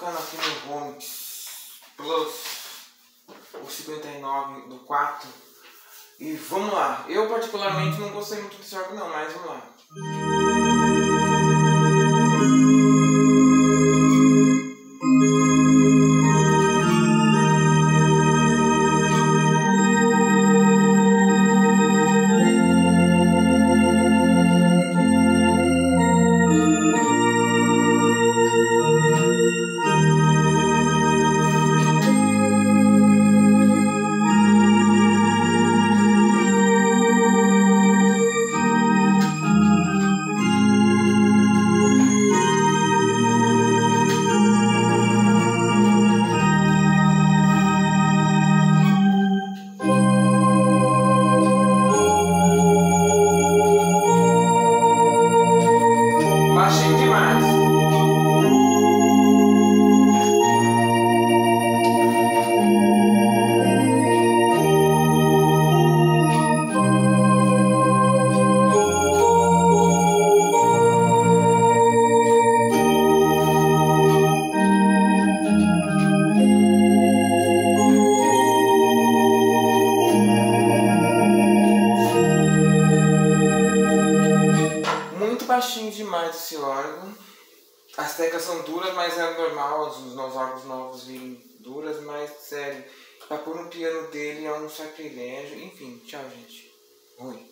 tocando aqui no Home Plus, o 59 do 4. E vamos lá. Eu particularmente não gostei muito desse órgão não, mas vamos lá. Baixinho demais esse órgão. As teclas são duras, mas é normal os novos órgãos novos virem duras, mas sério, pra pôr um piano dele é um sacrilégio. Enfim, tchau gente. Ruim.